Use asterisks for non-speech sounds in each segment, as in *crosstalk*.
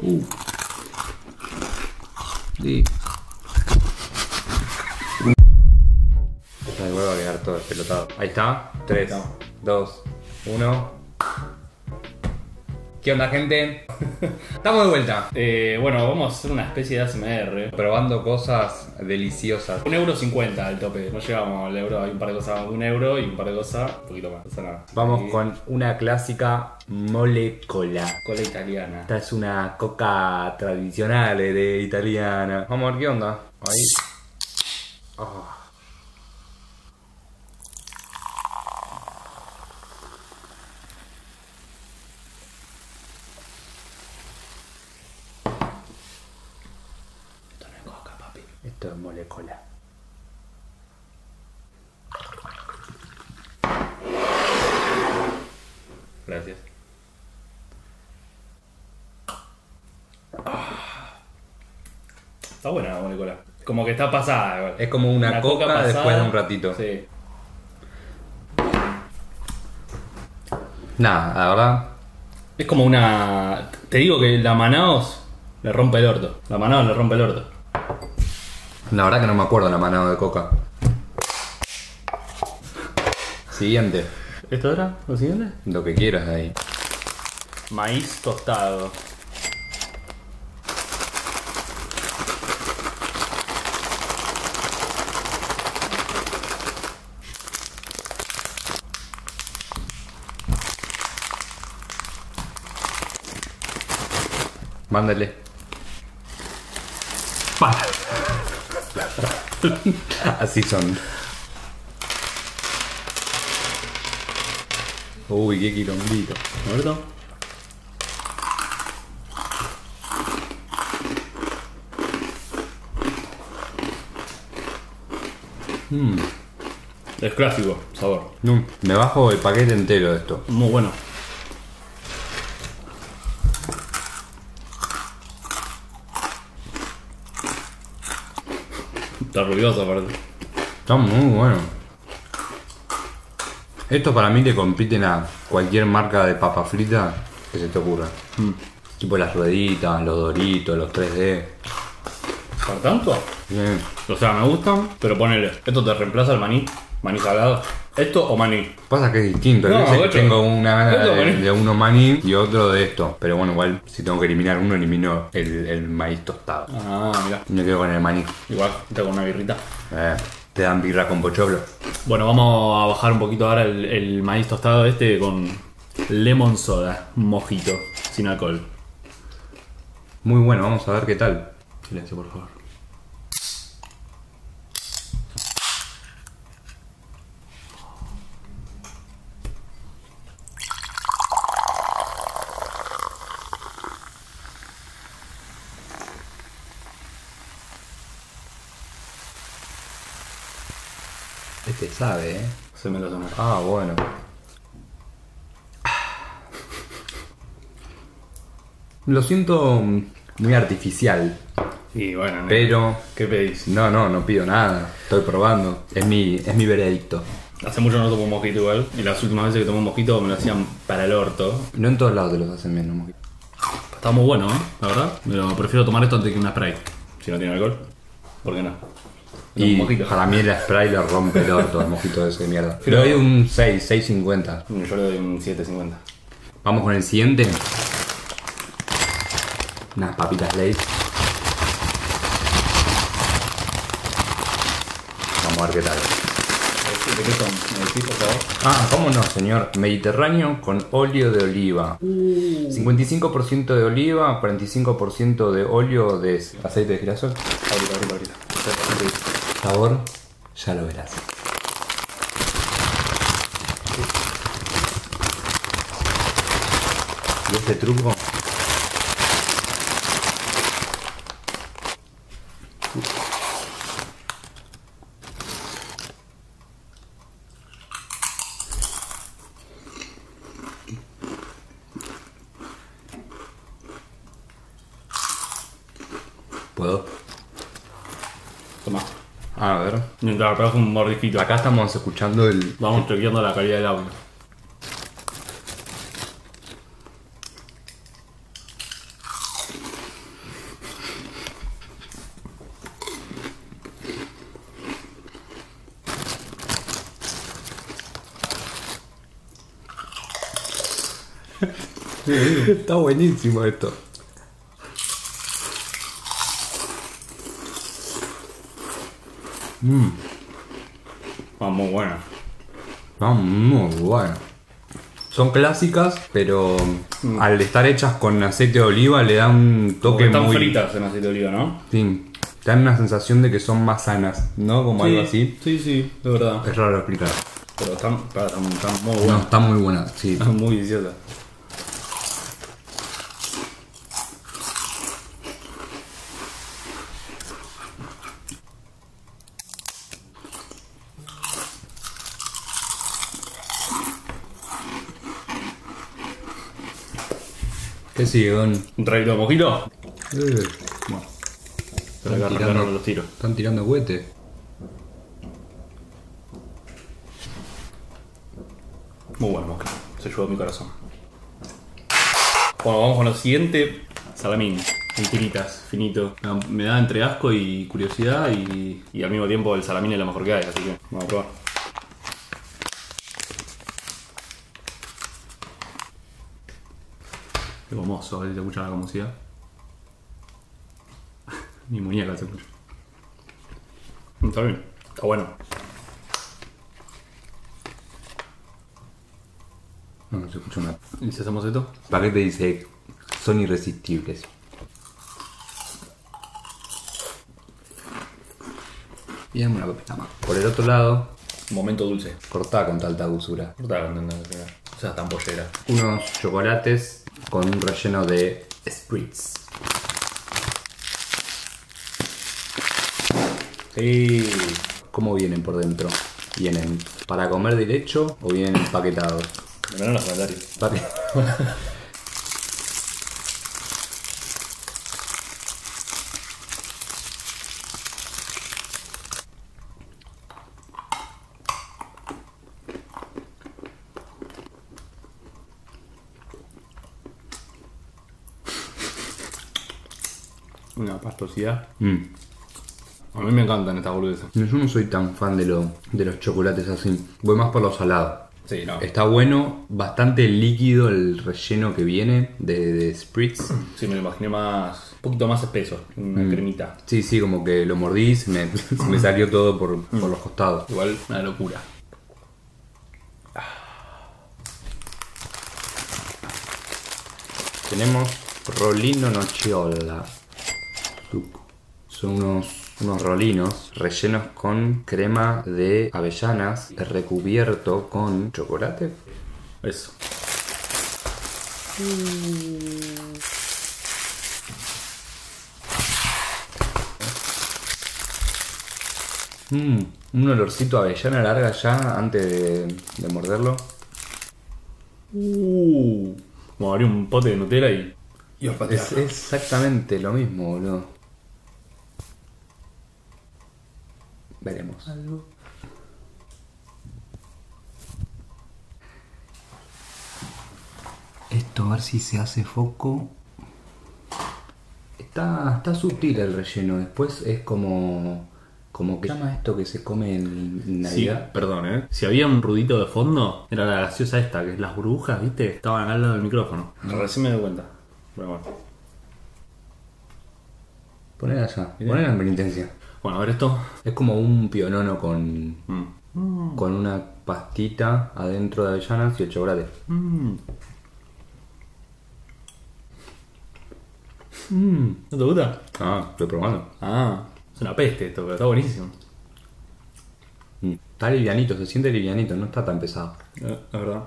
Uh. Sí. Me vuelvo a quedar todo despelotado. Ahí está. 3, 2, 1. ¿Qué onda, gente? *laughs* Estamos de vuelta. Eh, bueno, vamos a hacer una especie de ASMR. Probando cosas deliciosas. Un euro cincuenta al tope, no llegamos al euro, hay un par de cosas de un euro y un par de cosas un poquito más. Nada. Vamos Y- con una clásica molecola. cola italiana. Esta es una coca tradicional eh, de italiana. Vamos a ver qué onda. Ahí. Ah. Esto no es coca, molecola. Gracias. Está buena la molécula. Como que está pasada. igual. Es como una coca después de un ratito. Sí. Nada, la verdad. Es como una. Te digo que la Manaos le rompe el orto. La Manaos le rompe el orto. La verdad que no me acuerdo la mano de coca. Siguiente. ¿Esto era lo siguiente? Lo que quieras de ahí. Maíz tostado. Mándale. *laughs* Así son. Uy, qué quilombito. ¿Muerto? Es clásico, sabor. No, me bajo el paquete entero de esto. Muy bueno. Está ruidoso aparte. Está muy bueno. Esto para mí le compiten a cualquier marca de papa frita que se te ocurra. Tipo las rueditas, los doritos, los 3D. ¿Por tanto? Bien. O sea, me gustan, pero ponele. ¿Esto te reemplaza el maní? ¿Maní salado? ¿Esto o maní? Pasa que es distinto. No, tengo una gana de, uno maní y otro de esto. Pero bueno, igual si tengo que eliminar uno, elimino el, el maíz tostado. Ah, mira. Me quedo con el maní. Igual, te con una birrita. Eh, te dan birra con pochoclo. Bueno, vamos a bajar un poquito ahora el, el maíz tostado este con lemon soda, mojito, sin alcohol. Muy bueno, vamos a ver qué tal. Silencio, por favor. Este sabe, eh. Se me lo tomó. Ah, bueno. Lo siento muy artificial, Y bueno, ¿no? pero ¿qué pedís? no, no, no pido nada. Estoy probando. Es mi, es mi veredicto. Hace mucho no tomo un mojito igual. Y las últimas veces que tomé un mojito me lo hacían para el orto. No en todos lados te los hacen bien, ¿no? Está muy bueno, ¿eh? La verdad. Pero prefiero tomar esto antes que una Sprite. Si no tiene alcohol. ¿Por qué no? Y un mojito. para mí el spray le rompe el orto, el mojito ese de mierda. Le doy un 6, 6.50. Yo le doy un 7.50. Vamos con el siguiente. Unas papitas Lay's. Vamos a ver qué tal. ¿De qué son? ¿Me decís, por favor? Ah, ¿cómo no, señor? Mediterráneo con óleo de oliva. 55% de oliva, 45% de óleo de aceite de girasol. Ahorita, ahorita, ahorita. Sabor, ya lo verás. ¿Y este truco? A ver. Mientras preparas un mordisquito. Acá estamos escuchando el. Vamos chequeando la calidad del audio. Está buenísimo esto. Ah, muy buena. Está muy bueno. Son clásicas, pero al estar hechas con aceite de oliva le da un toque están muy. fritas en aceite de oliva, ¿no? Sí, te dan una sensación de que son más sanas, ¿no? Como algo así. Sí, sí, de verdad. Es raro explicar. Pero están, están, están muy No, buenas. está muy buena, sí. *laughs* Están muy deliciosas. ¿Qué sigue, Don? ¿Un traguito de mojito? Eh, Bueno. Pero acá tirando- los tiros. Están tirando cohetes. Muy bueno, mosca. Se llevó mi corazón. Bueno, vamos con lo siguiente. Salamín. En tiritas, finito. Me da- Me da entre asco y curiosidad y, y al mismo tiempo el salamín es lo mejor que hay, así que vamos a probar. Qué gomoso, ¿eh? ¿se escucha la gomosidad? *laughs* Mi muñeca se escucha. Está bien, está bueno. No, no se escucha nada. ¿Y si hacemos esto? Paquete dice, son irresistibles. Y dame una papita más. Por el otro lado, Momento dulce. cortada con tanta dulzura. Cortá, entendés, O sea, tan pollera. Unos chocolates con un relleno de spritz. Sí. ¿Cómo vienen por dentro? ¿Vienen para comer derecho o vienen empaquetados? Me los comentarios. *laughs* Una pastosidad. Mm. A mí me encantan estas boludeces. Yo no soy tan fan de, lo- de los chocolates así. Voy más por lo salado. Sí, no. Está bueno, bastante líquido el relleno que viene de, de spritz. *clears throat* Sí, me lo imaginé más. Un poquito más espeso. Una cremita. Sí, sí, como que lo mordí, se me, *laughs* se me salió todo por, por los costados. Igual, una locura. Tenemos rolino nocciola. Son unos, unos rolinos rellenos con crema de avellanas, recubierto con chocolate. Eso. Mm, un olorcito a avellana larga ya antes de, de morderlo. Uh. Como abrir un pote de Nutella y. Y Es exactamente lo mismo, boludo. Veremos. Esto a ver si se hace foco. Está, está sutil el relleno. Después es como. Como que llama esto que se come en, en Sí, Navidad. perdón, eh. Si había un rudito de fondo, era la gaseosa esta, que es las burbujas, ¿viste? Estaban al lado del micrófono. Recién me doy cuenta. Pero bueno. Ponela allá. Ponela en penitencia. Bueno, a ver esto. Es como un pionono con. Mm. con una pastita adentro de avellanas y el chocolate. Mm. ¿No te gusta? Ah, estoy probando. Ah, es una peste esto, pero está buenísimo. Mm. Está livianito, se siente livianito, no está tan pesado. Eh, La verdad.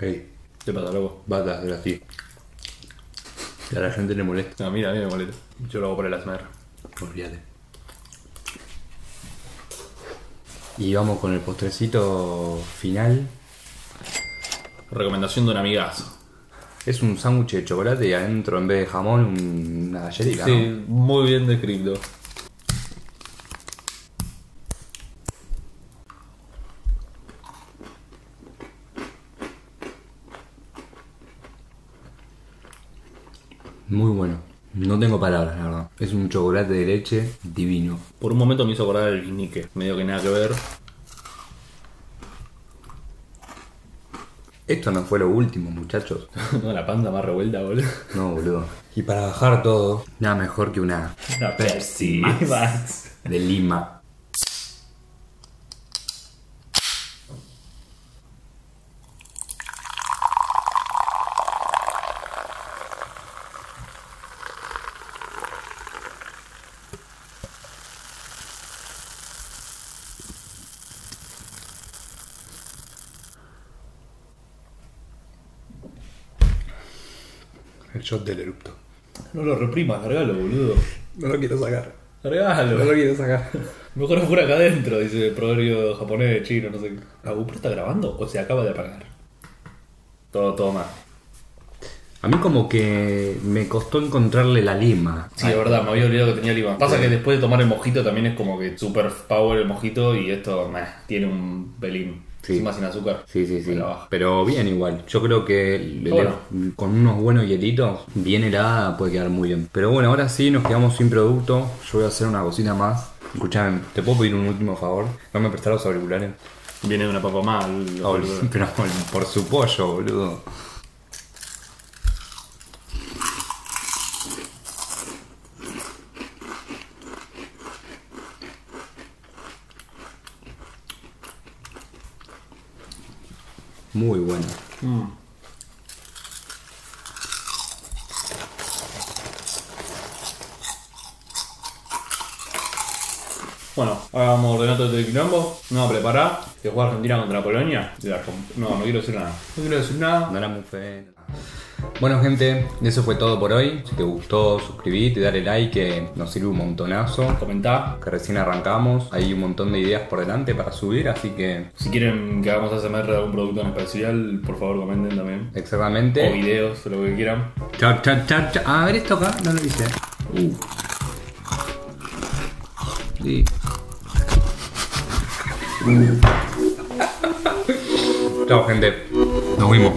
Ey, ¿Qué pasa, loco? bata de. Que a la gente le molesta. No, mira, a mí me molesta. Yo lo hago por el ASMR. Olvídate. Y vamos con el postrecito final. Recomendación de un amigazo. Es un sándwich de chocolate y adentro en vez de jamón un- una galletita. ¿no? Sí, muy bien descrito. Muy bueno. No tengo palabras, la verdad. Es un chocolate de leche divino. Por un momento me hizo acordar el guinique. Medio que nada que ver. Esto no fue lo último, muchachos. *laughs* No, la panza más revuelta, boludo. No, boludo. Y para bajar todo, nada mejor que una Una Pepsi Max. Max de Lima. El shot del erupto. No lo reprimas, largalo, boludo. No lo quiero sacar. Largalo. quiero sacar. Mejor fuera acá adentro, dice el proverbio japonés, chino, no sé qué. ¿La GoPro está grabando o se acaba de apagar? Todo, todo mal. A mí como que me costó encontrarle la lima. Sí, es verdad, me había olvidado que tenía lima. Pasa que después de tomar el mojito también es como que super power el mojito y esto meh, tiene un pelín. Sí. Encima sin azúcar. Sí, sí, sí. Pero bien igual. Yo creo que le- con unos buenos hielitos, bien helada puede quedar muy bien. Pero bueno, ahora sí nos quedamos sin producto. Yo voy a hacer una cosita más. Escuchame, ¿te puedo pedir un último favor? ¿No me prestar los auriculares? Viene de una papa mal. Oh, *laughs* pero por su pollo, boludo. Muy bueno. Mm. Bueno, ahora vamos a ordenar todo este quilombo. No vamos a preparar. Que juega Argentina contra Polonia. No, no quiero decir nada. No quiero decir nada. No era muy fe. Bueno gente, eso fue todo por hoy. Si te gustó, suscribite, dale like que nos sirve un montonazo. Comentá. Que recién arrancamos, hay un montón de ideas por delante para subir, así que Si quieren que hagamos ASMR de algún producto en especial, por favor comenten también. O exactamente. videos, o lo que quieran. Chao, chao, chao, chao. A ver esto acá, no lo hice. Uh. Sí. *laughs* Chao gente. Nos vimos.